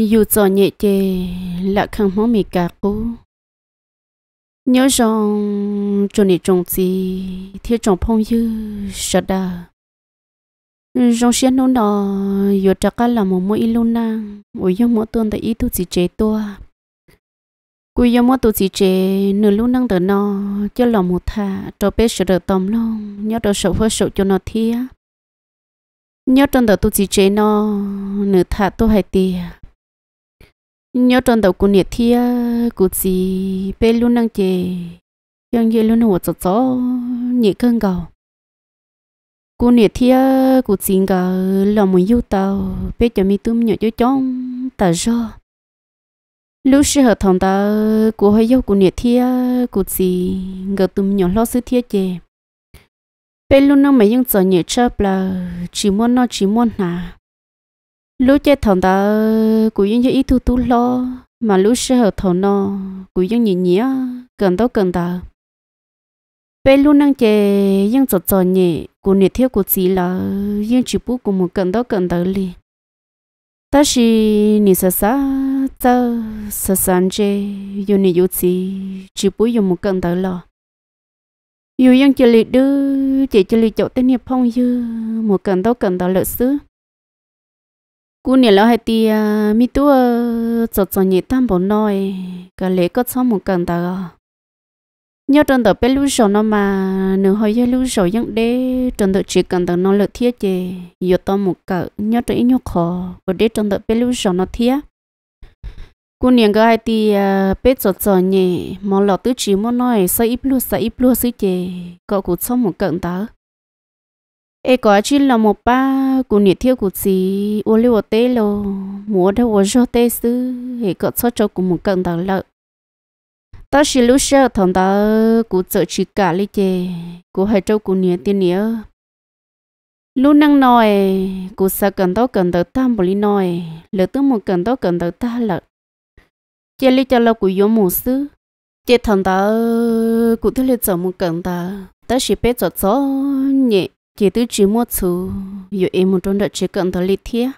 dù cho nhẹ chê là khăn mong mì cả cú. Nhớ rằng cho nị trồng gì, thiết trồng phong dư, sợ đà. Rong xiên nó nọ dù chắc là một mỗi luôn na ôi yêu mỗi tuần tại ít tu chỉ chế tua. Cú yêu mỗi tu chỉ chế nửa lúc năng đỡ nó cho lòng một thà cho bé sợ đỡ tầm luôn nhớ đỡ sợ hơi sợ cho nó thia nhớ trong đỡ tu chỉ chế nó nửa thà tu hay tiệt nhớ trong đầu của nhiệt thi ờ, của gì bé luôn năng chè nhưng giờ luôn nó cho cho nhiệt cơn gầu của nhiệt thi ờ, của chỉ gà là một yêu tàu bé cho mi tôm nhỏ cho chong ta do lúc sẽ hợp thằng ta ờ, của hơi yêu của nhiệt thi của gì gà tôm nhỏ lo sư thia chè bé luôn nó mấy những giờ nhiệt chớp là chỉ muốn nó chỉ muốn nào lúc chết thằng ta cũng giống như ít thu tu lo. Mà lúc sẽ hợp thằng nó cũng giống như nhỉ, cần đâu cần ta bây lúc năng chè nhưng chợt chợt nhẹ cũng nhiệt thiếu của chị là nhưng chỉ bút của một cần đâu cần ta li ta chỉ nị sa sa ta sa san chè yêu nị yêu chị chỉ bút dùng một cần ta lo. Yêu nhưng chỉ li đưa chỉ chỉ li chỗ tên hiệp phong như một cần đâu cần ta lợi sứ cú nè lo hay ti à, mi tu à, cho cho nhị tam bộ nói cả lễ có xong một cần ta nhớ trần tờ bé lú sầu nó mà nửa hồi giờ lú sầu vẫn đế trần tờ chỉ cần tờ nó lợi thiết chê giờ to một cỡ, nhớ trần ít nhớ khó và đế trần tờ bé lú sầu nó thiết cú nè cái hai ti à, bé cho cho nhị, mà lọ tứ chỉ muốn nói sai ít lú sai ít lú xí chê, có cú xong một cần ta ê, có chỉ là một ba của nhiệt thiêu của gì ô liu tê lo múa đâu ô cho tê sư ê có cho cho của một cận đằng lợi. Ta chỉ lúc sau thằng ta của sợ chỉ cả lý chè của hai châu của nhiệt tiền nhớ lúc năng nói của sợ cần đó cần ta tam lý nói lỡ tư một cần đó cần đỡ ta lợi. Chê lý cho lo của yếu một sư chê thằng ta của thấy lý sợ một cần ta ta chỉ biết cho cho nhẹ chỉ tư chỉ mua chú dù em một trong đợt chỉ cần tới lịch thiết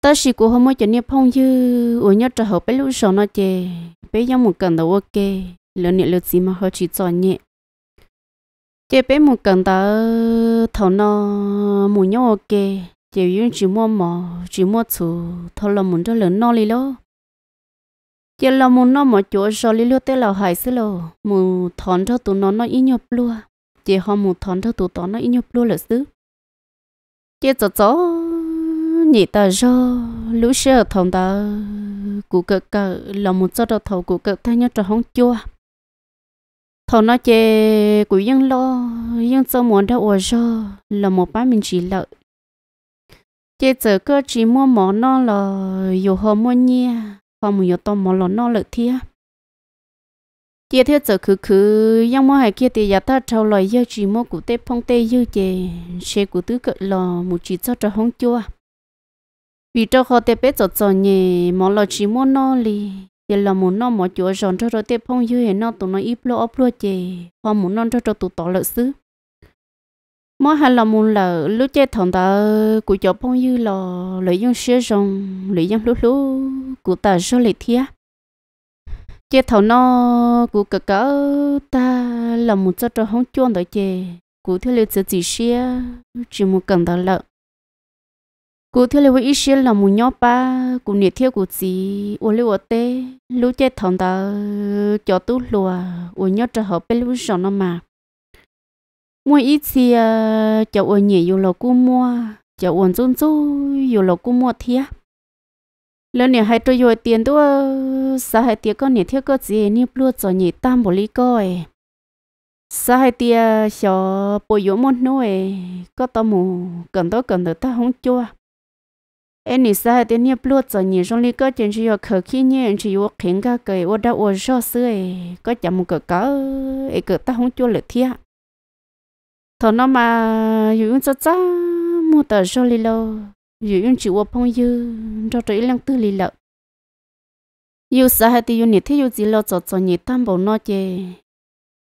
ta chỉ của hôm mới cho niệm phong như ở nhớ cho học bé lúc sau nó chê bé giống một cần đầu ok lớn nhẹ lớn gì mà họ chỉ cho nhẹ. Chê bé một cần ta thầu nó mù nhau ok. Chê yên chỉ mua mò chỉ mua chú thầu là muốn cho lớn no li lo chê là muốn nó mà chỗ sau li lo té là hại xí lo mù thon cho tụi nó nó ít nhập luôn chị họ một thon theo tụ tỏ nó ít nhục luôn là xứ. Chị cho cho nhị ta do lũ xe ở thòng ta cụ cỡ cờ là một cho đầu thầu cụ cỡ thay nhau cho không chua. Thầu nó chê cụ yên lo yên cho muốn đâu ở do là một bá mình chỉ lợi. Chị giờ cơ chỉ mua món nó là dù họ mua nhia họ mua nhiều tôm món là nó lợi thiệt chia theo giờ khứ khứ yang mua hai kia thì giờ ta trâu lời giờ chỉ mua cụ tê phong tê dư chè xe cụ tứ cỡ lò một chỉ cho cho hông chua vì cho họ tê bé cho cho nhẹ mỏ lò chỉ mua nó li giờ là muốn nó mỏ chua giòn cho cho tê phong dư nó tụi nó ít lo ấp lo chè họ muốn nó cho cho tụi tỏ lợi xứ mỏ hai là muốn là lúc chơi thằng ta cụ cho phong dư lò lợi 用 xe rong lú lú cụ ta cho lợi thiệt chế thầu nó cụ cỡ cỡ ta là một chất trong hông chuông đó chế cụ thiếu liệu chỉ xia, chỉ một cần đó lợ cụ thiếu liệu ít xia là một nhóm ba cụ nhiệt thiếu cụ gì ô liệu tê. Lũ chế thầu đó cho tú lùa ô nhớ cho họ bên lũ sọ nó mà. Mua ít xia cho ô nhẹ yêu là cụ mua cho ô chung chung yêu là cụ mua thiệt lần này hai tôi rồi tiền tôi, sao hai tiền con này thiếu có gì ni luôn cho nhị tam bồ lý coi sao hai tiền cho bồi dưỡng môn nuôi có tao mù cần đó, cần được ta không chua. Em này sao hai tiền ni luôn cho nhị trong lý coi chuyện chỉ có khởi khi nhẹ chỉ có khiến cả cái ở đâu ở rõ xưa có chậm một cái cỡ ấy cái ta không chua được thiệt thằng nó mà dùng cho cha mua tờ cho lý lâu dù yên chịu phong dư, cho trời lăng tư lì lợ. Yêu xã hay thì yêu nhiệt thế yêu gì lo cho cho nhiệt tam bảo nó chê.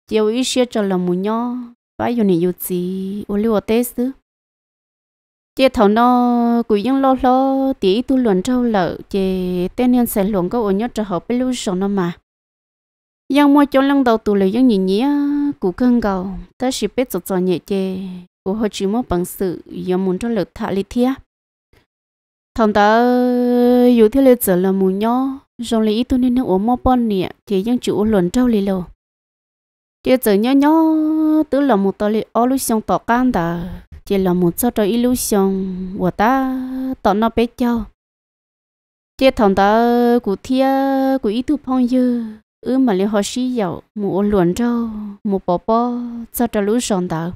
Chiều ít xia cho lòng mù nhỏ phải yêu nhiệt yêu gì ô liu tê xứ. Chế thầu nó cũng ยัง lo lo lo tí tu luận trâu lợ chế tên nhân sẽ luận có ô nhớ cho họ biết lưu sổ nó mà. Yang mua cho lăng đầu tu lấy yang nhìn nhía, cụ cân cầu ta chỉ biết cho cho nhẹ chế cụ họ chỉ mua bằng sự yang muốn cho lực thả lý thia thằng ta ờ, dù thế lệ giờ là mù nhó rồi lấy tu nên nó ổn mua bon nè thì dân chủ luận trâu lì lò chế giờ nhó nhỏ tức là một tờ lì ở lúc xong tỏ can ta chỉ là một số trò xong của ta, tỏ nó bé cho chỉ thằng ta của thia của ít tu phong dư ư mà lấy họ xí dầu một luận trâu một bò bò, cho trò lũ sòn ta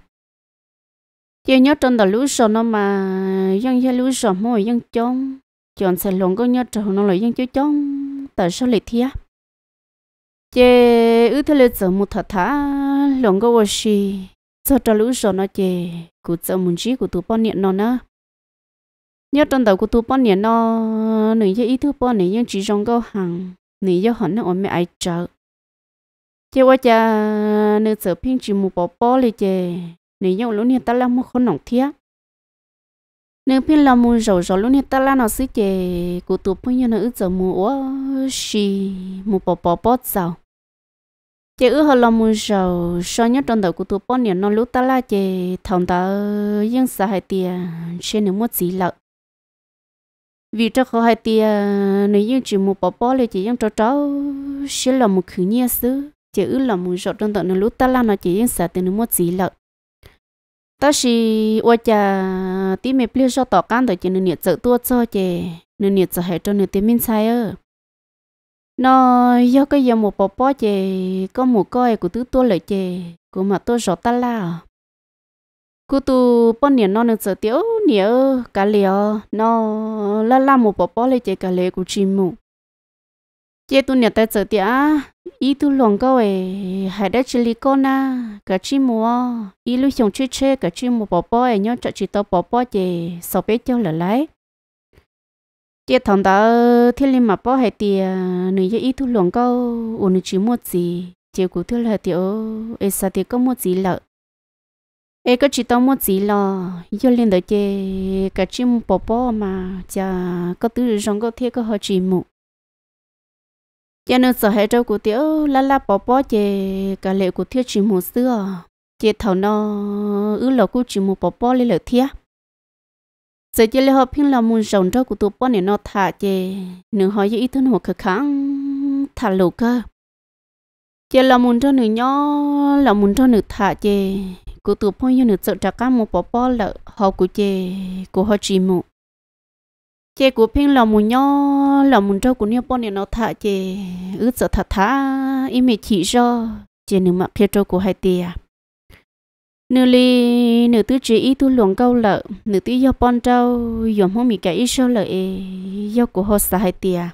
chỉ nhớ trong đó lũ sò nó mà dân dân lũ sò mỗi dân chong chọn sẽ luôn có nhớ trâu nó lại dân chơi chong tại sao lại thế chỉ ư thế là giờ một thật thả luôn có vô gì cho cho lũ sò nó chè cụ cho muốn chỉ cụ tụ bao niệm nó nữa nhớ trong đầu của tụ bao niệm nó nửa giờ ý thứ bao niệm nhưng chỉ trong câu hàng nửa giờ hẳn nó ổn mẹ ai trợ. Chè qua cha nửa giờ pin chỉ một bỏ bỏ lên chè nếu nhau lúc này ta làm một con nòng thiếc nếu pin làm một rầu rầu lúc này ta làm nó sẽ chè, cụ tụ bây giờ nó ước giờ một xì một bò bò bò sao chế ước họ làm một rầu so nhất trong đầu của tụ bọn niệm nó lúc ta là chế thằng ta yên xã hai tiền trên những một gì lợ. Vì cho họ hai tiền nếu như chỉ một bò bò thì chỉ yên cho cháu sẽ là một khử nhia xứ. Chế ước là một rầu trong đầu nó lúc ta là nó chỉ yên xã tiền những một gì lợ ta chỉ ôi cha tí mẹ biết cho tỏ can tới chị nên nhiệt tự tua cho chị nên nhiệt tự hay cho nên tiền minh sai ơ. Nó do cái giờ một bò bò chè, có một coi của tứ tua lại chè, của mà tôi rõ ta la. Cô tu bọn niệm nó được sợ tiểu niệm cả liều nó la la một bò bò lại chè cả liều của chim mù. Chè tu niệm tại sợ tiểu ý tu lòng câu ấy hãy đã chỉ lý con na cả chi mù ý lúc xong chơi chơi cả chi mù bỏ bỏ ấy, nhớ chợ chỉ tao bỏ bỏ chè sau bé cho lỡ lấy tiệt thằng ta thiên linh mà bỏ hay tiệt nữ yêu ít thu luồng câu ổn chỉ mua gì chiều cụ thứ là tiệt ấy sao tiệt có mua gì lợ? Ấy có chỉ tao mua gì lo yêu lên đó chê cả chi chim bỏ bỏ mà chả có tư rong có thiết có họ chỉ một cho nên sở hệ trâu của tiểu la la bỏ bỏ chê cả lệ của thiết chỉ một xưa. Chê thầu nó ứ lọ của chỉ một bỏ bỏ lên lợ thiết sở chè là họ pin là muốn rộng trâu của tụi bỏ này nó thả chê nửa họ ý thân hồ khờ kháng thả lù cơ. Chè là muốn cho nửa nhỏ, là muốn cho nửa thả chê của tụi bỏ như nửa sợ trả cá một bỏ bỏ là họ của chê của họ chỉ một chê của phiên là mù nhỏ là mù trâu của nhau bọn nó thả chê ướt sợ thả thả ý mẹ chỉ cho. Chê nửa mặt kia trâu của hai tia nửa li nửa tứ chỉ ý tu luồng câu lợ nửa tứ do bọn trâu dòm hôm mì cái ý sao lợ do của họ sợ hai tia à.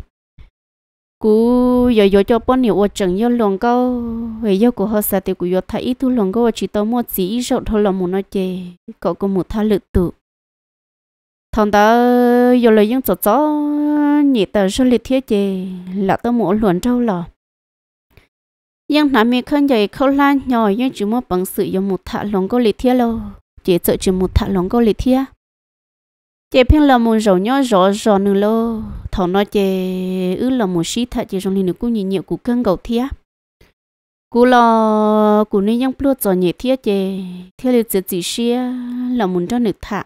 cú giờ giờ cho bọn nhiều ở chẳng do luồng câu, về do của họ xa thì cú do thả ý tu luồng câu, chỉ tao một chỉ ý sao thôi là một nói chê cậu có một thả lực tự. Thằng ta tôi giờ lời dân chỗ chỗ nhị tờ số liệt thiết gì là tôi muốn luận trâu lò. Nhưng nãy mình không dạy khâu lan nhỏ nhưng chỉ muốn bằng sự dùng một thạ long câu liệt thiết lâu, chỉ sợ chỉ một thạ long câu liệt thiết. Chỉ phiên là một rổ nhỏ rổ rổ nửa lô thọ nó chỉ ư là một sĩ thạ chỉ trong linh được cũng nhìn nhiều của cân cầu thiết. Cú lo cú nên nhang pluột cho nhẹ thiết chỉ thiết là chỉ chỉ xia, là muốn cho được thạ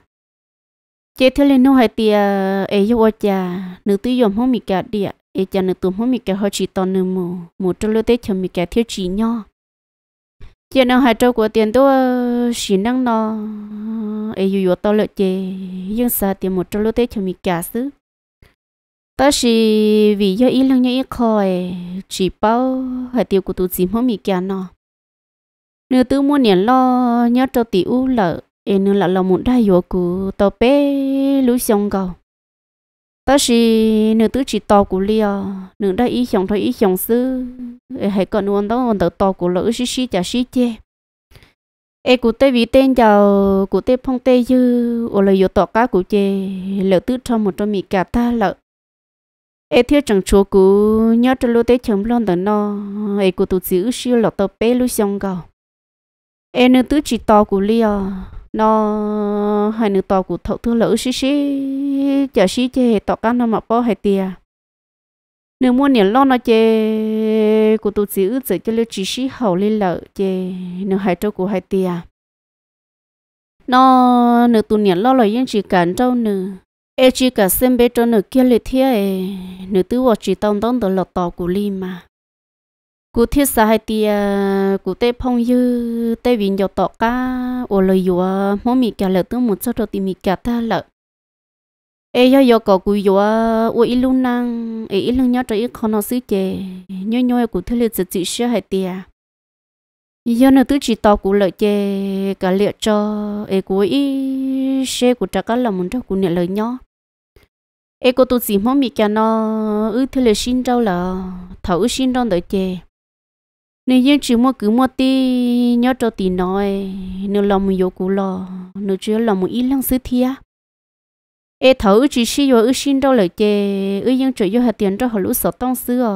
chế theo lên nó hay tiề ờ, ấy cho cha nữ tư dùng không mì cả địa, ấy cha nữ tụm không mì cả họ chỉ toàn nữ mù. Mù trong lối tết chồng mì cả thiếu chỉ nhau chế nó hay trâu của tiền tôi ờ, xí năng nó ấy yêu dù to lợi chế nhưng sao tiền một trong lối tết chồng mì cả xứ. Ta chỉ vì do ý lăng nhau ý khỏi chỉ bao hay tiêu của tụi chỉ không mì cả nó nữ tư muốn niệm lo nhớ cho tỷ u lợi e nữa là lòng muốn đại yêu cụ tao bé lũ xong cầu ta chỉ nửa tứ chỉ to của lia nửa đã ý chồng thôi, ý chồng sư hãy còn luôn đó còn to của lỡ xí xí chả xí chê. Ê cụ tê vì tên chào cụ tê phong tê dư. Ô lời yếu tỏ cá cụ chê, lỡ tứ trong một trong mì cả ta lỡ. Ê thiếu chẳng chúa cụ nhớ cho lô tê chấm lon tờ no. Ê cụ tụ giữ xí lọ tờ bé lũ xong gạo ê nửa tứ chỉ to của lia nó hai nữ tàu của thậu thư lỡ xí xí, chả xí chê tọ cá nó mà bỏ hai tia nếu muốn nhận lo nó chê, của tụi chỉ ước cho lấy chỉ xí hậu lên lợ chê nếu hai trâu của hai tia nó nếu tụi nhận lo là yên chỉ cản trâu nữa e chỉ cả xem bé cho nửa kia lệ thiê nửa tứ vợ chỉ tông tông từ lọt tàu của li mà cú thiết sa hai tia cú tê phong như tê vinh dọc tọ cá ô lời dùa mỏ mì cả lợi tương một số đồ tìm mì cả ta lợi ê yo yo có cú dùa ô ít luôn năng ê ít luôn nhớ cho ít con nó xứ chè nhớ nhớ cú thiết liệt chỉ xưa hai tia. Yo nó tứ chỉ tọ cú lợi chè, cả liệt cho ê cú ít xe cú trả cá là muốn cho cú nhận lời nhó. Ê, cô tu chỉ mỏ mì cả nó, ư thiết liệt xin đâu là thấu xin đâu đợi chè nếu như chỉ mua cứ mua tí, nhớ cho tí nói, nếu lòng mình yêu cũ lo nếu chỉ lòng mình ít lăng xứ thia ê thấu chỉ xí vô ư xin đâu lời chê ư nhưng chỉ vô hạt tiền cho họ lũ sợ tông sứ à?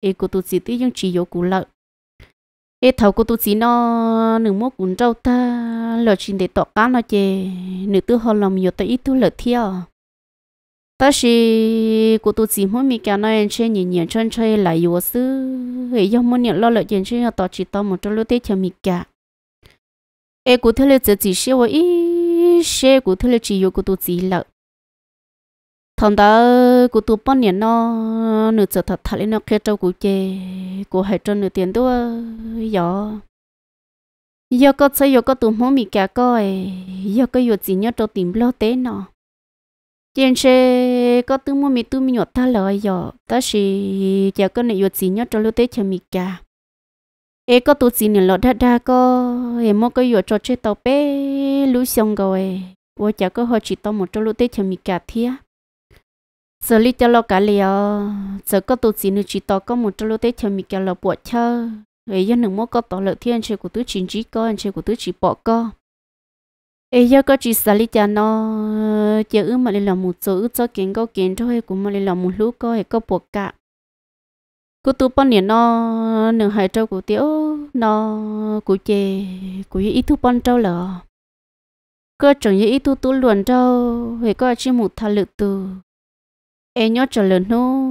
Ê cô tụ chỉ tí nhưng chỉ vô cũ lợi ê thấu cô tu chỉ nó nếu mua cuốn trâu ta lời chuyện để tọt cá nó chê nếu tư họ lòng yêu tới ít tu lợi thia à? Ta chỉ của tụi chỉ muốn mình cái nói trên nhìn nhìn chân chơi lại yếu sư hệ do muốn nhận lo lợi chuyện chơi tao chỉ tao một trong lúc tết cho mình cả e của thế là chỉ sẽ xe với ý xe của thế là chỉ yếu của tụi chỉ lợi thằng đó của tụi bao nhiêu nó nửa giờ thật thật lên nó kêu trâu của chê của hãy cho nửa tiền đó giờ giờ có chơi giờ có tụi muốn mình cả coi giờ có yếu gì nhớ trâu tìm lo tế nó trên xe có tư mua mi tư mi nhọt ta lời giờ ta chỉ giờ có này yuột gì nhớ cho lúc tết cho mì cả ê, có tụ gì nữa lọt đa đa có. Em mua cái yuột cho chơi tàu bé. Lũ xong rồi wo chả có họ chỉ tao một cho lúc tết cho mì cả thia giờ lý cho lo cả liao giờ có tụ gì nữa chỉ tao có một cho lúc tết cho mì cả là bộ chơi ấy giờ đừng mua có tao lợi thiên chơi của tứ chín chỉ có, anh chơi của tứ chỉ bỏ co ấy giờ có chỉ xử lý cho nó chờ ư mà lên làm một số ư cho kiến có kiến, cho hay cũng mà lên làm một lúc có hay có buộc cả cứ tu bao nhiêu nó nửa hai trâu của tiểu nó, của chè, của ít thu bao trâu là cơ chẳng như ít thu tu luồn trâu hay có chỉ một thà lực từ. Em nhớ trở lớn nó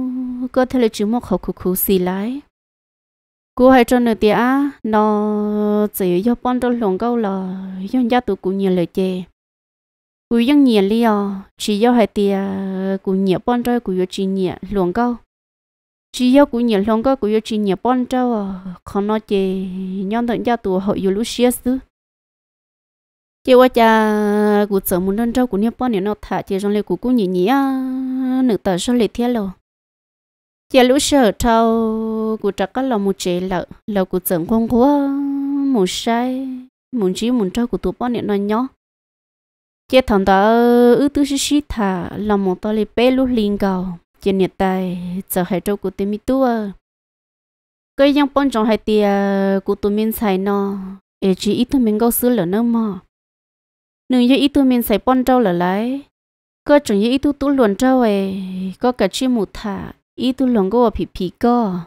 có thể là chỉ một khẩu khủ khủ xì lái cú hay cho nửa tia nó chỉ do bọn tôi lòng câu là do gia tụ cũng nhiều lời chê. Cú dân nhiều lý do, chỉ do hai tia cũng nhiều bọn tôi cũng chỉ nhiều lòng câu. Chỉ do cũng nhiều lòng câu cũng chỉ nhiều bọn tôi không nói chê. Nhân tận gia tụ họ yêu lúc xưa xứ. Chỉ qua cha cụ sợ muốn đơn trâu của nhiều bọn nó thả chị trong lệ của cô nhiều nhỉ nửa tờ sau lệ thiết rồi giờ lúc sợ thâu, cụ trắc có lòng một chế lợ. Lợ cụ dẫn con quá một sai một chỉ một trâu của tụ bọn này nói nhỏ chế dạ, thằng đó ư tư sĩ sĩ thả lòng một to lấy bé lúc liền cầu chế nhiệt tài giờ hai trâu của tụi mi tua. Cái yang bọn trong hai tia của tụ mình xài nó ê, chỉ ít tụi mình gấu sữa lợ nữa mà nương giờ ít tụi mình xài bọn trâu lợ lại cơ chẳng như ít tụi tu luồn trâu ấy có cả chi một thả ý tu lòng có phì phì có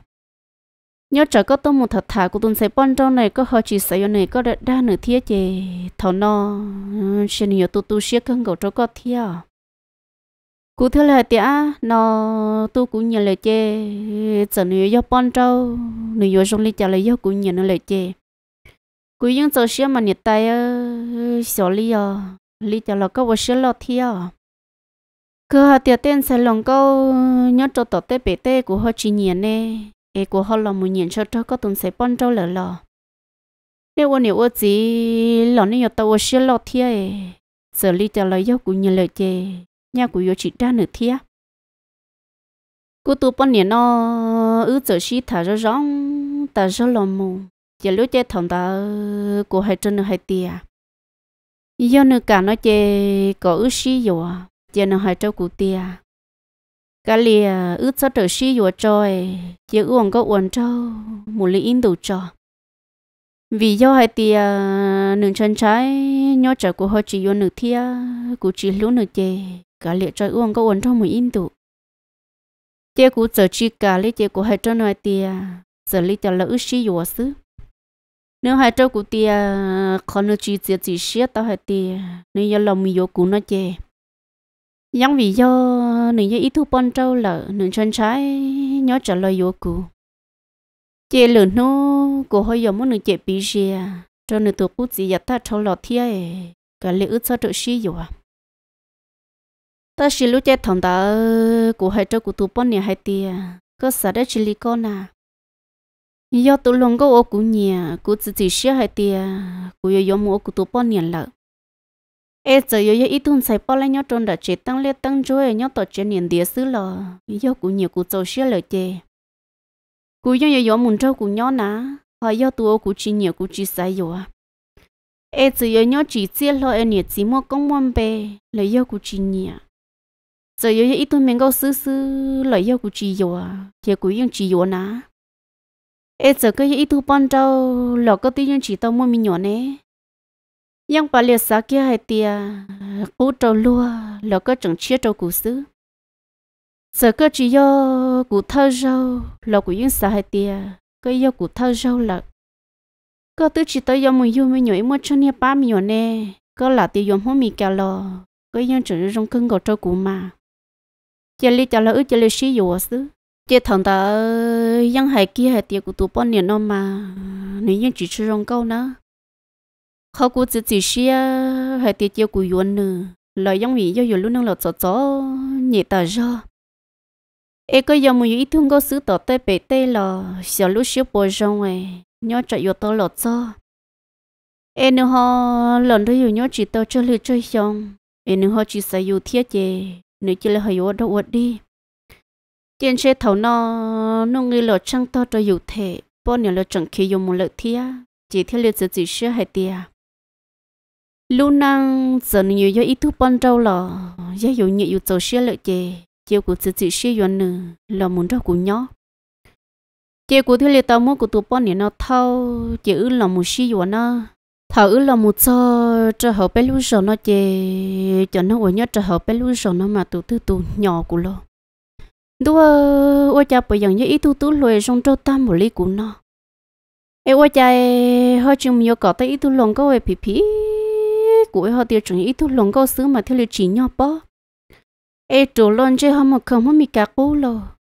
nhớ trở có tôi một thật thà của tuần sẽ bon trong này có họ chỉ sử này có đa đa nửa thiết gì thầu no xin nhiều tu tu siết cân cầu cho có thiết cú thứ là tía nó tu cũng nhận lời chê giờ nửa do bon trâu nửa do trong lý trả lời do cũng nhận lời chê cú những giờ xưa mà nhiệt tay xỏ lý à lý trả lời có vô xưa lo thiết cứ họ tiệt tên sẽ lòng câu ừ, nhớ cho tổ tê bể tê của họ chỉ nhìn nè cái của họ là một nhìn cho cho có tuần sẽ bón trâu lỡ lò. Nếu anh yêu gì lò nên tàu sẽ lò thia giờ lý cho lời yêu của nhìn lời chê, nhà của yêu chỉ ra nửa thia. Cô tu bón nhìn nó ừ, ứ giờ xí thả ra rong ta ra lò mù. Giờ lúc chơi thằng ta ừ, của hai chân hai tia do nữa cả nó chê, có ứ xí rồi giờ nó hai trâu cụ tia cái lìa ướt sao trở xí vừa trời giờ uống có uống trâu, một ly in đủ cho vì do hai tia à, nương chân trái nhớ trở của họ chỉ vô nửa thia cụ chỉ lú nửa chè, cả lìa trời uống có uống trâu một in đủ. Chè cụ trở chi cả lấy chè của hai trâu nói tia giờ lấy cho ướt xí vừa xứ. Nếu hai trâu của tia còn nửa chi chỉ chỉ xía tao hai tia nếu giờ lòng mình vô cụ nó chè yang vì do nếu do ý thu bón trâu lợ nếu chân trái nhớ trả lời vô cụ. Chê lửa nó của hơi giờ muốn nửa chê bị gì cho nửa tuổi cút gì giặt ta trâu lọt thia cả lễ ước sao trợ xí rồi ta xí lúc chơi thằng ta của hai trâu của tụ bón nhà hai tia có sợ đấy chỉ lý con à do tụ lòng có ô cụ nhà cụ tự chỉ xia hai tia của yo yo mua cụ tụ bón nhà lợ ê giờ yo yo ít tuần sai bao lại nhau trôn đã chết, tăng lên tăng rồi nhau tổ chức niệm địa sứ lò. Yo cũng nhiều cũng châu xia lời chê. Cú yo yo yo muốn trâu cũng nhau ná họ yo tụ cũng chỉ nhiều cũng chỉ sai yo à ê giờ yo nhau chỉ chia lo ê nhiệt chỉ mua công môn bê lời yo cũng chỉ nhiều. Giờ yo yo ít tuần mình có sứ sứ lời yo cũng chỉ yo à thì cũng yo chỉ yo ná. Ê giờ cái ít tuần ban trâu lọ có tí chỉ tao mua mình nhỏ nè yang bà liệt sáng kia hay tia cú trâu lúa là có chẳng chia trâu cú xứ. Sợ cơ chỉ do cú thơ rau là cú yên sáng hay tia cái do cú thơ rau là cơ tứ chỉ tới do mùi yêu mới nhỏ mua cho nia ba mình nhỏ nè, cơ là tiêu dùng không mình cả lò cái yang chẳng trong cưng gọt trâu cú mà. Chỉ li chả là ước chỉ li xí dùa xứ. Chỉ thằng ta yang hay kia hay tia cú tụ bọn niệm nó mà nếu như chỉ chơi rong câu nữa họ cú chỉ chỉ xia hay tiệt tiêu cú yuan nữa lời giống mỹ do yuan luôn năng lọt chó chó, nhị tờ do e có dòng mùi ít thương có sứ tỏ tê bể tê lò xia lúc xíu bồi rong ấy nhớ chạy yuan tao lọt chó. E nữa họ lần đó yuan nhớ chỉ tao chơi lừa chơi xong e nữa họ chỉ sử dụng thiết chế nếu chỉ là hay yuan đâu uất đi. Trên xe thầu nó nó người lọt trăng tao cho yuan thể bao nhiêu lọt chẳng khi yuan một lợi thiết chỉ theo lừa chỉ chỉ xia hay tiệt lúc năng giờ nhiều do ít thu ban trâu lọ do nhiều nhiều yếu cầu sửa lợi chè chiều của chỉ chỉ xe yuan nữa là muốn cho của nhỏ chiều của thứ lệ tao mua của tụ bao nhiêu nó thâu chỉ là một xe yuan nó thầu là một cho cho họ bé lúc sầu nó chè cho nó ở nhất cho họ bé lúc sầu nó mà tụ thứ tụ nhỏ của lo đua ôi cha bây giờ như ít tu tu lùi trong trâu tam một ly của nó em ôi cha họ chừng nhiều cỏ tới ít tu lòng có về phì phì của họ tiêu chuẩn ít thu lồng câu xứ mà theo lịch chỉ nhau bó. Ê, trổ lon chơi họ một không mà mì cà cố lo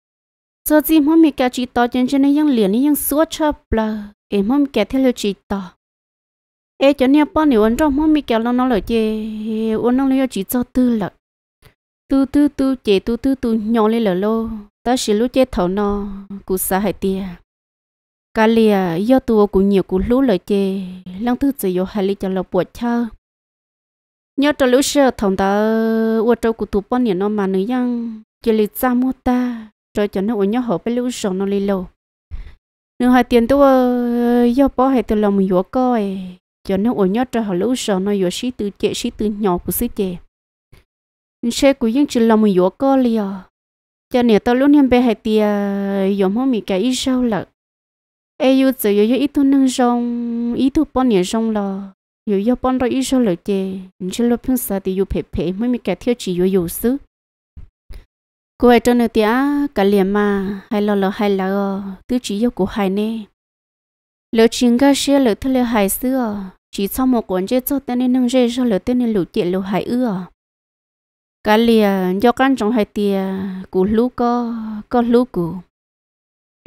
giờ gì mà mì cà chỉ to chân chân này yang liền này yang suốt chập là ê mà mì cà theo lịch chỉ to. Ê, cho nên bọn này uống trong mà mì cà lo nó lời chơi uống nó lời chỉ cho tư lợi tư tư tư chế tư tư tư, nhỏ lên lờ lô. Ta chỉ lúc chế thảo nó cú xa hải tia cả lìa, do tua của nhiều của lũ lời chê. Lăng tư chỉ do hai lý cho lộc bột chơ nhớ cho lúc xưa thằng ta ở trong cụ tu bọn nhiêu nó mà nữ yang chỉ li cha mua ta rồi cho nó ở nhớ họ bên lúc sau nó li lâu nếu hai tiền tôi do bỏ hai từ lòng mình coi cho nó ở nhớ cho họ lúc sau nó yo xí từ trẻ xí từ nhỏ của xí trẻ xe của những chỉ là một coi cơ cho nên tao luôn hiện bé hai tiền yếu mà mình cái ít sao là ai yêu giờ yêu ít tu nâng rong ít tu bao nhẹ rong lo yêu yếu bao nhiêu ít sao là nhưng chỉ lúc phun sa thì yêu phê phê mới mình cái thiếu chỉ yêu yêu xứ cô ấy cho nên tia cả liền mà hay lo lo hay là tư chỉ yêu của hai nè lỡ chuyện cái xe lỡ thứ lỡ hai xưa chỉ sau một cuốn chơi cho tên nên nâng rê cho lỡ tên nên lũ tiện lũ hai ưa cả lìa do căn trong hai tia cụ lũ có có lũ cụ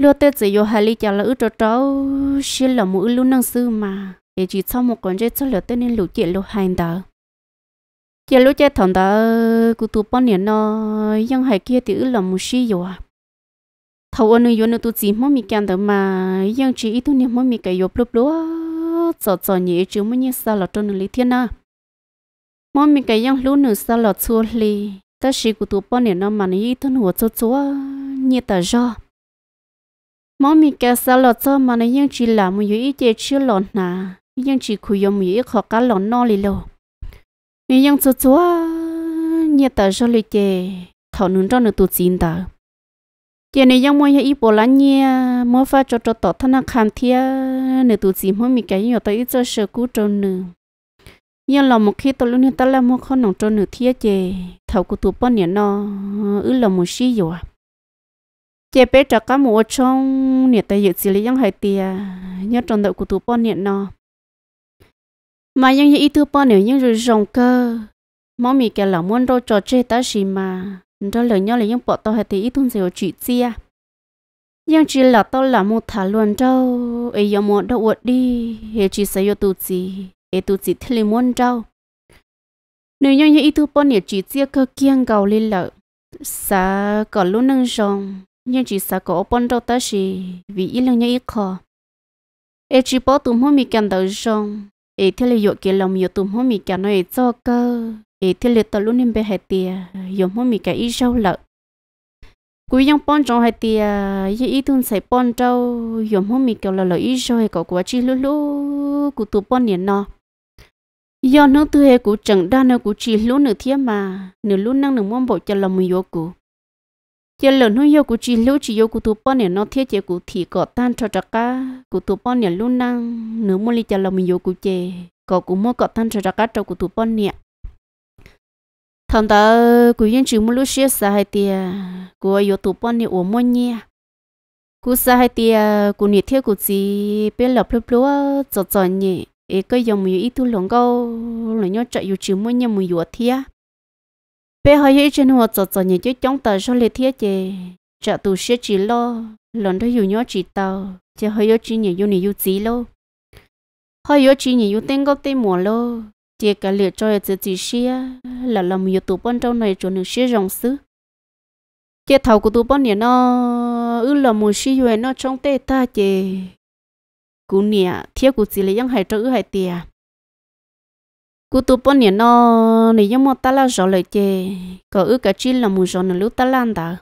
lúa tết chỉ yêu hai li chả là ư trâu xe xin là mũi lú năng sư mà để chỉ sau một con chơi số lượng tên nên lũ chị lũ hành đó chị lũ chơi thằng đó cụ tụ bao nhiêu nó nhưng hai kia thì là một xí rồi à. Thầu anh ấy nó tụ chỉ mong mi càng đó mà nhưng chỉ ít tu niệm mong mi cái yo plop lúa cho cho nhỉ, chứ mới như sao là trong lý thiên à mò mình cái nhưng lũ nữa sao là chua li ta chỉ của tụ bao nhiêu nó mà nó ít thân hồ cho chúa như ta do mò mình cái sao là cho mà nó nhưng chỉ là một ít chế chưa lọt nào yang chỉ khu dùng một khó cá lọt no li lo này yang cho chúa như tờ cho lì chè thảo nướng cho nửa tụ chín tờ chè này yang mua ý bộ lá nhia mua pha cho cho tỏ thân khám thia nửa tụ chín mò mình cái nhiều tới cho sơ cú cho nửa nhưng là một khi tôi luôn ta làm một con nông cho nửa thiết chè thảo của tụ bao nhiêu nó ứ lòng một xí rồi chế bé trả cá mùa trong nhiệt tay dự chỉ lấy ยัง hai tia nhớ trong đợi của tụ bọn nhiệt nó mà những ý thứ bao nếu những rồi rồng cơ. Mong mì cái là muốn đâu trò chơi ta gì mà. Đó lời nhau là những bộ tao hay thì ít tuân rồi chị chia. Nhưng chỉ là tao là một thả luôn trâu ấy giờ một đâu uất đi. Hệ chỉ sẽ yêu tụt gì hệ tụt gì thì muốn trâu nếu như những ý thứ bao nhiêu chị chia cơ kiêng gầu lên lợ sa có luôn nâng rồng. Nhưng chỉ sa có bọn đâu ta gì vì ít lần những ít khó. Ấy chỉ bỏ tụm hôm mì cần đợi rồng e thế là dụ kia lòng dụ tụm hôm mi cả nói cho cơ. E thế là tao luôn nên bé hai tia dụ hôm mi cả ít rau lợ. Cuối dòng pon trong hai tia y ít tuần sai pon trâu dụ hôm mi cả là lợ ít rau có quá chi lú lú cú tụ pon niệm nó. Do nó tư hệ cụ chẳng đa nó cụ chỉ lú nửa thiên mà, nửa lú năng nửa mong bộ cho lòng mình vô của giờ lần nó yêu của chị lúc chị yêu của tụ bao này, nó thiết chế của thì có tan cho chắc cá. Của tụ bao này luôn năng nếu muốn đi cho lòng mình yêu của chị. Có cũng mua có tan cho chắc cá cho của tụ bao này. Thằng ta của yên chịu muốn lúc xưa sa hai tia. Của yêu tụ bao này ở mua nha của sa hai tia, của nhiệt thiết của chị, biết lập lập lúa, cho cho nhỉ. Ấy cái dòng mùi ít tu lòng câu là nhớ chạy yêu chữ muốn nhà mình yêu thía bé hỏi ý trên hồ chợ chợ nhỉ chứ chống tờ số liệt thiết chị chợ tù sẽ chỉ lo lần đó dù nhớ chỉ tàu chị hỏi yếu chỉ nhỉ yêu nhỉ dù chỉ lo. Hỏi yếu chỉ nhỉ yêu tên gốc tên mùa lo chị cả liệt cho chị chỉ xia là làm nhiều tụ bọn trong này cho nữ xia rong xứ. Chị thầu của tụ bọn này nó ư là mùa xia nó trong tê ta chị cú nè, thiết của chỉ lấy những hai chữ hai tiền cú tu bọn nè nó nè ยัง một ta là rõ lời chê có ước cả chi là mù rõ nè lúc ta lan đã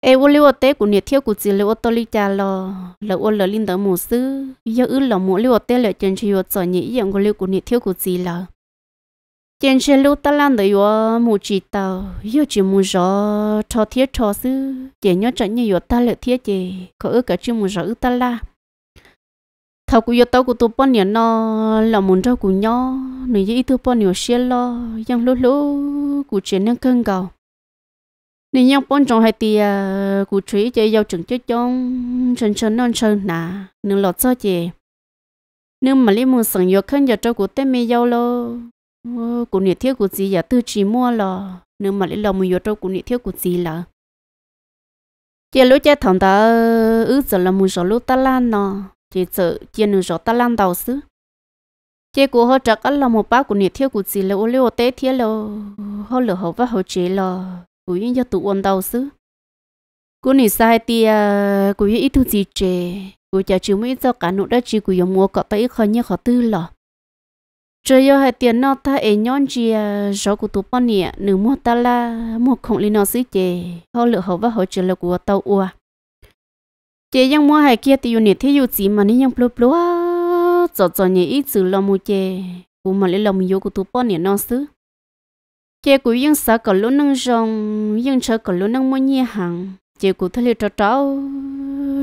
ê vô liu tế cú nè thiếu cú chỉ lưu ô tô li cha lo là ô lỡ linh đỡ mù sư giờ ước là một liu tế lại chân chi vô sở nhị yang cú lưu cú nè thiếu cú chỉ là chân chi lưu ta lan đỡ vô mù chỉ tàu giờ chỉ mù rõ cho thiết cho sư chỉ nhớ trận như vô ta lợi thiết chê có ước cả chi mù rõ ước ta la thầu của tao của tụp bọn nó là muốn cho cũng nhau nên như tụp bọn nhiều xe lo yang lố lố cũng chuyện năng cân cầu nên nhau bọn trong hai tia à, của truy chơi giao chừng chơi chong chân chân non chân nà nên lọt cho chị nên mà lấy một sừng yếu khăn giờ cho của tên mê giao lo của nhiệt thiết của gì giờ tư chỉ mua lo nên mà lấy lòng một yếu cho của nhiệt thiết của gì là chị lúc chơi thằng ta ước giờ là một số lúc ta lan nó chỉ sợ chỉ nửa rõ ta lan đầu xứ. Chế của họ chắc là một bác của nhiệt thiếu của chị là ô liu tế thiếu là họ lừa họ và họ chế là của những cho tụ ôn đầu xứ. Của nhiệt sai thì của những ít thứ gì chế của cha chú mới cho cả nụ đã chỉ của dùng mua cọ tay khó nhớ khó tư là trời ơi hai tiền nó ta ấy nhon chi rõ của tụ bọn nhiệt nửa mua ta là một không liên nó xứ chế họ lừa họ và họ chế là của tàu ua chị yang mua hai kia thì unit thì yêu chỉ mà nên yang plu plu á, cho cho nhỉ ít chữ lòng mu chị cũng mà lấy lòng yêu của tu bọn nhỉ non xứ. Chị cũng yang sợ cả lũ năng rong yang sợ cả lũ năng mua nhỉ hàng chị cũng thấy cho cháu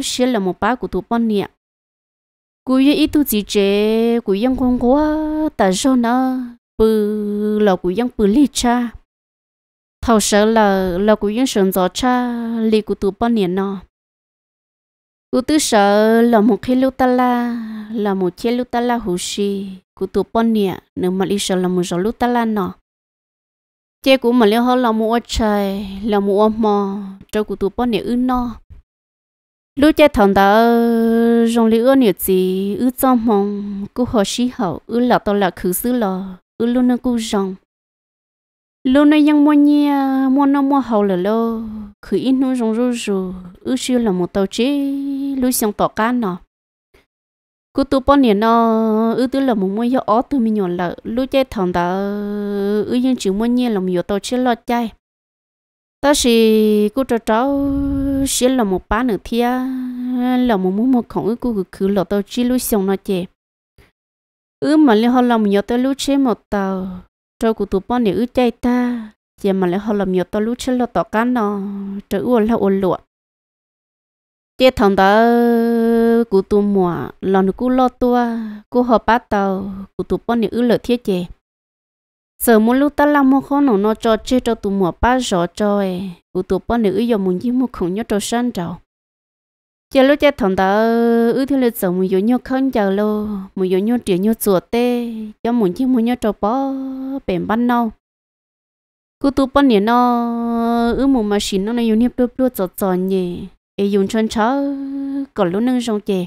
sẽ là một bá của tụi bọn nhỉ cũng yang ít tu chỉ chị cũng yang không có tại sao nữa bự là cũng yang bự lì cha. Thầu sợ là là cũng yang sợ rõ cha, lì của tu bọn nhỉ nó cú tư sợ là một khi lưu ta la là một chiếc lưu ta la hủ xì cú tụ bọn nè nếu mà lý sợ là một số lưu ta la nọ chế cú mà lưu họ là một trời là một mò cho cú tụ bọn nè ư nọ lúc chế thằng ta rong lý ưa nè gì ư trong mong cú họ xí hậu ư là tao là khứ sư lò ư luôn nó cú rong lúc này ยัง mua nhia mua nó mua hậu là lô khử ít nó rong rú rú ư siêu là một tàu chế lúc xong tỏ cá nó cứ tu bao nhiêu nó ư tư là một mua yo ó từ mình nhọn là lúc chơi thằng ta ư yên chỉ mua nhia là một yo tàu chế lo chơi ta chỉ cứ cho cháu sẽ là một ba nữa thia, là một mua một khổng ư cứ khử lọ tàu chế lúc xong nó chơi ư mà liên họ làm nhiều tàu lúc chế một tàu trâu của tụi bọn này ư chạy ta. Chỉ mà lại họ làm nhiều tao lúc chân lo tỏ cá nó trở uổng là uốn lụa. Chết thằng ta của tụ mùa lo nó cứ lo tua cứ họ bắt tàu. Của tụ bọn này ư lợi thiết chè. Sợ muốn lúc ta làm một khó nó nó cho chơi cho tụ mùa bắt rõ cho ấy của tụ này ư giờ muốn gì một không nhớ cho san trầu giờ lúc chơi thằng ta ư thì là giờ muốn nhớ khăn giờ lo muốn nhớ tiền nhớ chuột tê, cho muốn gì muốn nhớ cho bó bền ban nâu. Cứ tu bao nè nó, ư muốn mà xin nó này dùng nhếp đôi đôi chọt chọt nhỉ ấy dùng chân chó còn lúc nâng trong chè.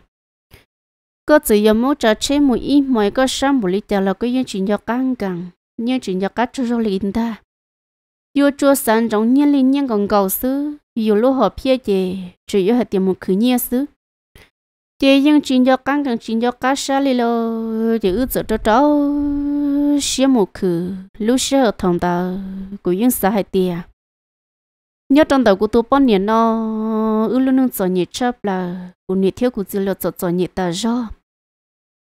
Có chỉ giờ muốn trả chế một ít mọi có sáng một lít là có những chuyện cho căng căng nhưng chuyện cho cá cho rồi liền ta. Yêu chua sản trong nhiên linh nhiên còn cầu xứ yêu lúc họ phía chè chủ yếu là tiền một khử nhiên xứ chè nhưng chuyện cho căng căng chuyện cho cá sa li lo chỉ ước sợ cho cháu xía một khử lúc xưa ở thằng ta của những xã hội tiền nhớ trong đầu của tôi bao nhiêu nó ước luôn luôn sợ nhiệt chấp là của nhiệt thiếu của dữ liệu sợ sợ nhiệt ta do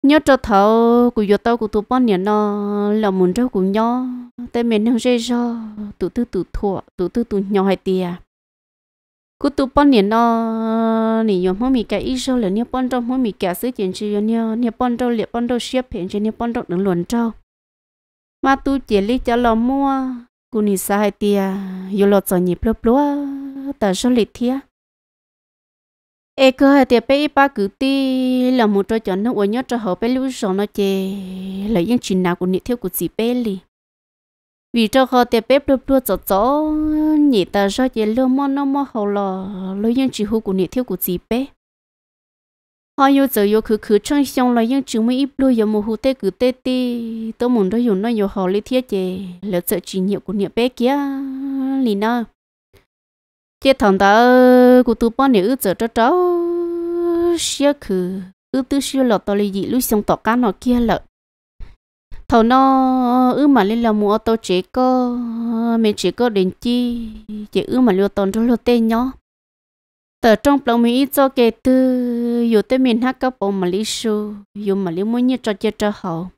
nhớ cho thầu của yo tao của tôi bao nhiêu nó là muốn cho của nhau tại mình không dễ cho tụ tư tụ thua tụ tư tụ nhau hay tiền cú tu bao nè nó nè yo mỗi mi cái ít số là nhiều bao trong mỗi mi cái sự kiện chỉ yo nè nè bao trong liệt bao trong xếp hiện trên nè bao trong đừng luận trâu mà tu chỉ lý cho lo mua cú nè sai tiệt yo lo cho nhịp lốp lúa ta số lịch thiệt ê cơ hai tiệp bé ba cứ ti là một trò chọn nó uốn nhớ cho họ bé lưu sầu nó chê là những chuyện nào của nị theo của chị bé li vì cho họ tiệp bếp luôn luôn cho cho nhị ta cho chị lơ mò nó mò hầu lò lấy những chỉ hữu của nhị thiếu của chị bé họ yêu giờ yêu cứ cứ trong xong lấy những chuyện mới ít luôn yêu một hữu tê cứ tê tê. Tôi muốn đó dùng nó yêu họ lấy thiết chị là sợ chỉ nhiều của nhị bé kia, lì nào chị thằng ta của tụi bọn này ư giờ cho cháu xia cứ ư tư xia lọt tao lấy gì lúc xong tọt cá nó kia lợt thầu nó ờ, ư mà lên là mua tô chế có ờ, mình chỉ có đến chi chỉ ư mà lưu tồn cho lưu tên nhó. Tờ trong lòng mình ít cho kể tư dù tên mình hát các bộ mà lý su dù mà lý muốn như cho chơi cho hậu.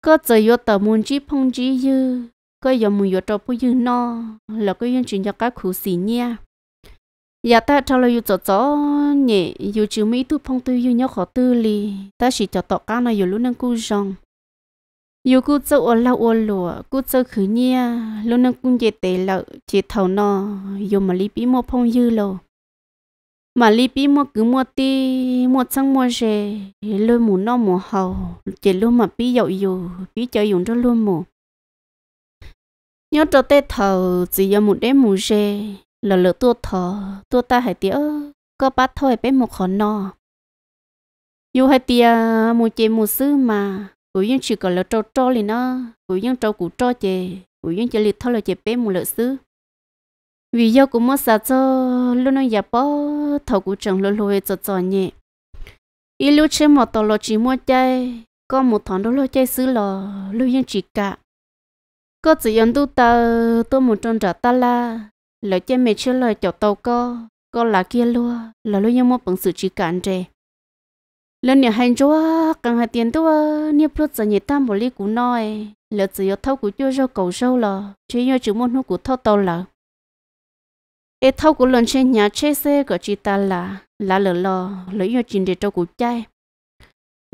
Có giờ yêu tờ muốn chỉ phong chỉ dư có giờ yêu cho bố dư no là có yên chuyện cho các khu xì nha giờ dạ ta cho là yêu cho cho nhẹ yêu chịu mấy tu phong tư yêu nhau khó tư li ta chỉ cho tọt cá này yêu lúc năng cu rong yêu cô cho ô lâu ô lùa, cô cho khứ nha, lúc nâng cũng dễ tệ lợ chỉ thầu no yêu mà lý bí mua phong dư lô mà lý bí mua cứ mua ti mua trăng mua rề, lôi mù no mù hầu chỉ luôn mà bí dậu dù, bí cho dùng cho luôn mù nhớ cho tết thầu chỉ giờ một đế mù rê là lỡ tua thọ tua ta hãy tía, có bát thôi bé một khó no. Dù hay tía mù chê mù sư mà của yên chỉ có là trâu trâu liền nó của yên trâu cụ trâu chè. Của yên chỉ liệt thôi là chè bé mù lỡ sứ. vì do cũng mất sao cho luôn nói giả bó, thầu cụ chẳng lôi lôi cho cho nhẹ. Ý lúc trên một tàu lo chỉ mua chay, có một thằng đó lo chay xứ lò lúc yên chỉ cả có chỉ yên tu ta tôi một trong trả ta la. Lời chơi mẹ chơi lời chọc tàu co có là kia luôn là lúc yên mua bằng sự chỉ cản trẻ lần nhà hành chúa càng hai tiền tôi niệm lúc giờ nhiệt tam bộ lý của nói lỡ chỉ có thâu của chúa rau cầu sâu là chỉ nhớ chữ môn hút của thâu tàu là ê thâu của lần trên nhà chê xe của chị ta là là lỡ lò lỡ nhớ chuyện để cho của trai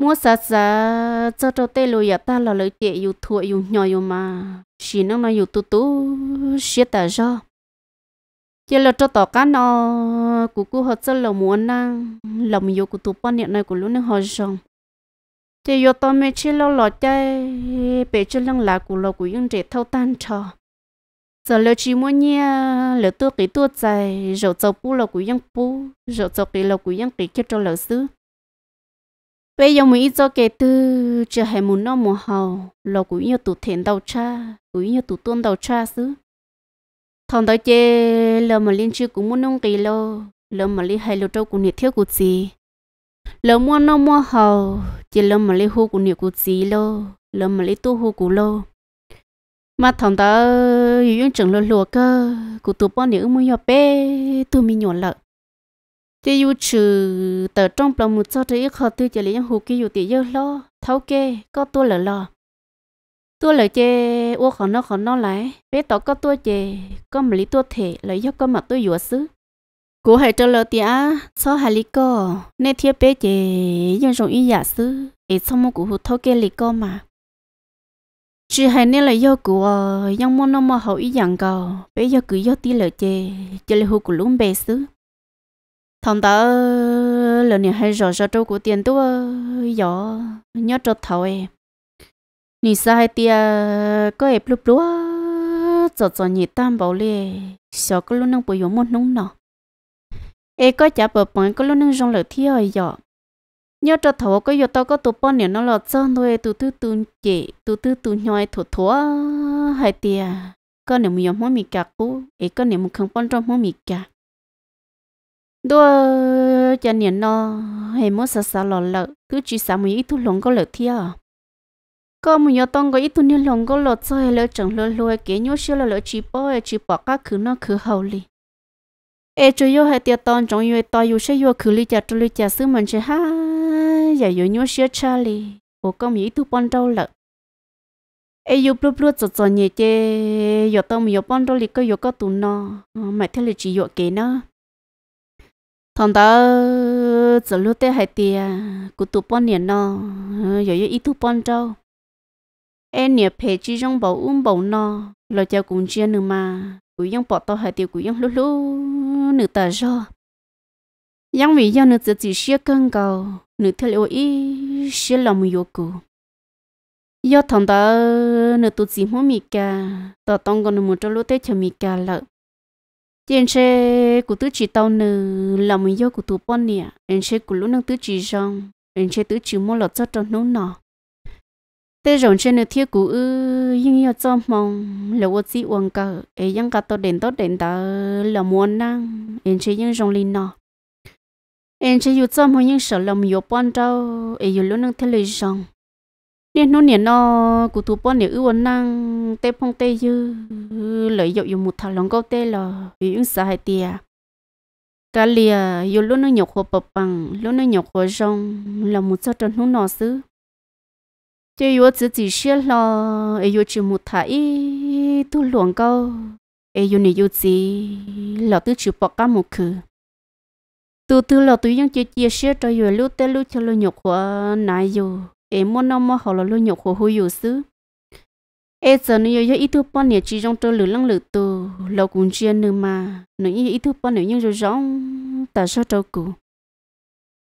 mua sa sa cho cho tê lùi ta là lỡ chị yêu thua yêu nhỏ yêu mà. Chỉ nó nói yêu tu tu xia ta do chỉ là cho tỏ cá nó của cô họ chơi là muốn năng lòng yêu của tụ bao nhiêu này của lúc này họ xong chỉ yêu tao mới chơi lâu lo chơi bé chỉ lăng lá của lo của những trẻ thâu tan trò. Giờ là chỉ muốn nha là tôi cái tôi dài rồi cháu bu là của những bu rồi cháu cái là của những cái kia cho lỡ xứ. Bây giờ mình cho cái tư, chưa hay muốn nó mua hào là cũng như tụ thiện đầu cha cũng như tụ tuôn đầu cha xứ thằng đó chê lỡ mà liên chưa cũng muốn nông kỳ lo lỡ mà liên hay lo trâu cũng nhiệt thiếu cũng gì lỡ mua nó mua hầu chỉ lỡ mà liên hô cũng nhiệt cũng gì lo lỡ mà liên tu hô cũng lo mà thằng đó dùng chừng lo lúa cơ cũng tụ bao nhiêu mới nhỏ bé tụ mi nhỏ lợ. Chỉ yêu trừ tờ trong lòng một số trái khó tư chỉ lấy hụt kia yêu tiền yêu lo thấu kê, có tu lỡ lo tôi lại chê ô khó nó khó nó lại. Bé tao có tôi chê, có mà lý tôi thể lại cho có mặt tôi dùa xứ. Cố hãy cho lời tía sao hai lý co nên thiết bé chê dân rộng ý giả xứ. Ấy xong một cụ hụt thấu kê lý co mà. Chỉ hãy nên là do của nhưng mà nó mà hậu ý dạng cầu bây giờ cứ do tí lợi chê chê là hụt của lũng bé xứ. Thằng ta lần này hay rõ rõ trâu của tiền tôi gió nhớ trâu thầu ấy cho cho tam bảo bồi một nông nọ. Có nhớ thầu có giờ tao có tụ bao niệm nó là chân thôi tụ tụ tụ chị tụ tụ tụ nhoi thủ thua hai tia. Có niệm một món mì cà cú ấy có niệm một khăn bón trong món mì cà. Đua cho niệm nó hay muốn sợ sợ lọ lợ, thứ chỉ sợ một ít thu lồng có lợi có một tông có ít tuổi niên lòng có lọt chơi lỡ chẳng lỡ lùi kế nhớ xưa là lỡ chỉ bỏ chỉ bỏ các khứ nó khứ hậu li ê, chú yêu hai tiệt tông trong yêu to yêu sẽ yêu cứ li chả trôi li chả xứ mình sẽ ha giờ yêu nhớ xưa cha li có mỹ tu bon đâu lợ. Ê yêu blu blu chợt chợt nhẹ chê yêu tông yêu bon đâu li có yêu có tuổi nó ờ, mày thấy là chỉ yêu kế nó. Thằng ta giờ lúc tết hai tiệt cụ tuổi bon nhẹ nó giờ yêu ít tuổi bon đâu em nhớ phê chỉ trong bảo um bảo no, lo cho cũng chia nữa mà. Cụ yang bỏ tao hai tiêu cụ yang lúc lúc nửa tờ do yang vì do nửa tự chỉ xia cân cầu nửa theo liệu ý xia lòng yêu cụ do thằng ta nửa tụ chỉ muốn mì cả tao tông còn nửa một trong lúc tết cho mì cả lợ. Trên xe cụ tứ chỉ tao nửa lòng yêu cụ tụ bọn nè, trên xe cụ lúc năng tứ chỉ rong, trên xe tứ chỉ mua lọt cho trong nấu nọ tê rồng trên nơi thiết cũ ư, nhưng yêu cho mong là vô chỉ uống cả. Ấy những cả tôi đến tốt đến đó là muốn năng. Em chỉ những rồng linh nọ. Em chỉ yêu cho mong những sợ lòng yêu quan trâu ấy yêu luôn năng thế lời rồng. Nên nó niệm nó cụ thủ bọn niệm ưu năng. Tê phong tê dư, lợi dụng dùng một thằng lòng câu tê là vì những xã hai tiệt cả lìa yêu luôn năng nhọc hồ bập bằng, luôn năng nhọc hồ rong là một số trần hú nọ xứ chỉ yo chỉ chỉ xia lo ấy yo chỉ một thải tu luồng câu ấy yo này yo chỉ là tu chịu bỏ cả một khử tu tu là tu yang chỉ chia xia cho yo lúc tê lúc cho lo nhục của nãy yo ấy muốn nó mà họ là lo nhục của hồi yo xứ ấy giờ nó yo ít tu bao nhiêu chỉ trong cho lửa lăng lửa tu là cũng chia nữa mà nó ít tu bao nhiêu nhưng rồi rong tại sao cho cụ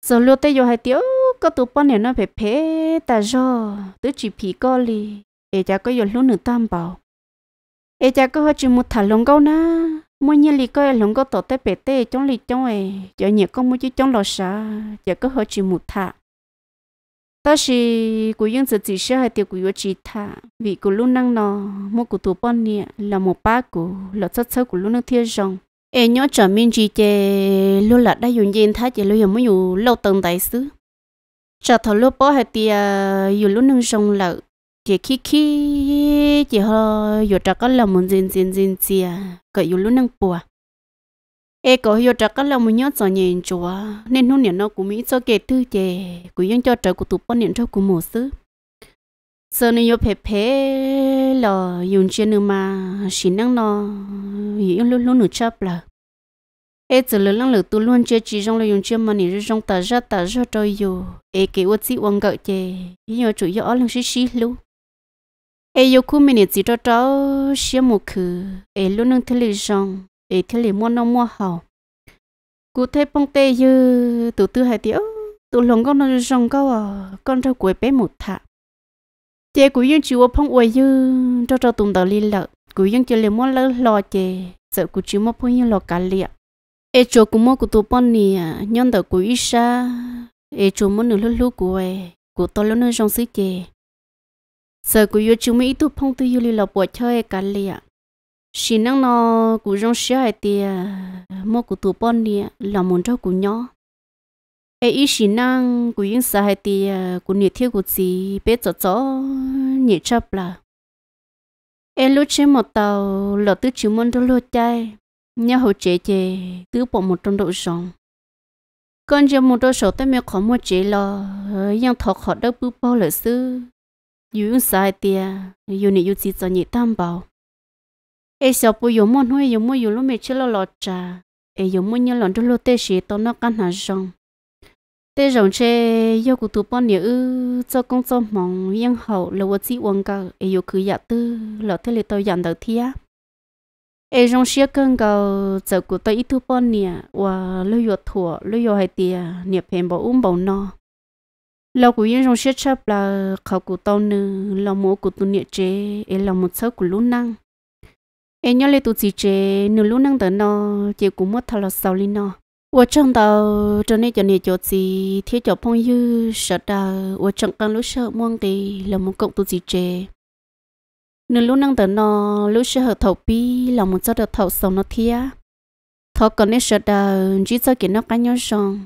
giờ lúc tê yo hai tiếng có tụ bao nhiêu nó phải phê ta do tứ chỉ phí co li ê cha có dùng luôn nữa tam bảo. Ê cha có chỉ một thằng lông câu na mua nhà li coi lông câu tổ tế bể tê trong li trong ấy cho nhiều con mua chứ trong lò sa cha có hơi chỉ một thà. ta chỉ của những sự chỉ sẽ hay tiêu của chỉ thà vì của luôn năng nó mua của tụ bọn nè là một ba của là chất sâu của luôn năng thiên rồng ê nhớ trở mình chỉ chè lúc là đã dùng tiền thay chỉ lúc giờ mới dùng lâu tầng đại sứ cho thầu lúc bó hay thì dù lúc nâng sông lợ chỉ khi khi chỉ họ dù trả cái lòng muốn zin zin zin à, cái dù lúc nâng bùa. Ê có dù trả cái lòng muốn nhớ cho nhìn chúa nên hôm nay nó cũng mỹ cho kể tư chè cũng yên cho trời của tụi bọn niệm cho của một xứ. Giờ này yo phê phê là dùng chuyện nữa mà xin năng nó yêu lúc lúc nữa chấp là ê giờ lỡ lăng lỡ tu luôn chơi chỉ trong lời dùng chơi mà nỉ trong tờ ra tờ ra trôi yo ê, kể vật gì uống gạo chè. Nhưng chủ yếu lăng xí xí lu ê, yêu khu mình chỉ cho cháu xí một khử. Ê, luôn nâng thế lì trong ê thế lì mua nông mua hào. Cụ thể bông tê như từ tư hai tiểu tụ lòng con nó trong câu à con trâu cuối bé một thả. Chè cụ yên chịu phong uầy như cho cho tùng tờ liên lợ. Cuối yên chỉ liền mua lỡ lo chè. Sợ cú chịu mua phong yên lo cá liệt e cho cũng mua của tụ bọn nè à, nhân đầu của ít sa e cho mua nửa lúc lúc của e của tôi lúc nữa trong xứ chè sợ của yêu chúng mấy tụ phong tư yêu li lọc bỏ chơi à, cả lìa xin năng nó của trong xứ hai tia mua của tụ bọn nè là muốn cho của nhỏ e ít xin năng của những xã hai tia của nhiệt thiết của gì bé cho cho nhiệt chấp là. Em lúc chơi một tàu, lọ tứ chịu muốn cho lô chai nhà hậu chế chế, cứ bỏ một trong độ sống. Con giờ một đôi sổ tới mẹ khó mua chế lo yang thọ khó đâu bưu bao lợi sư yêu sai tia yêu nị yêu chỉ cho nhị tam bảo. Ai sợ bù yếu mua nuôi yếu mua yếu lúc mẹ chế lo lọt trà. Ai yếu mua nhớ lọt cho lô tê sĩ tao nó căn hà rong. Tê rồng chê, yêu cụ tụ bọn nhớ cho công cho mong yên hậu là vô chỉ uống gạo ấy yêu cứ dạ tư là thế là tôi nhận được thia ai trong xe cơn cầu giờ của tôi ít thu bọn nè và lưu yo thua lưu yo hay tiề nè phèn bỏ uống bỏ no. Lâu của yên trong xe chấp là khẩu của tôi nè là mua của tôi nè chế ai là một số của lũ năng ai nhớ lấy tôi chỉ chế nửa lũ năng tới no chỉ cũng mất thằng là sau lên no. Và trong đầu cho nên cho nên cho gì thiết cho phong dư, sợ đà và chẳng cần lũ sợ muông thì là một cộng tôi chỉ chế nếu lúc năng tờ nó lúc sẽ hợp thầu bi là một chỗ được thầu sống nó thia thọ còn nên sợ đào chỉ cho kiến nó cá nhau xong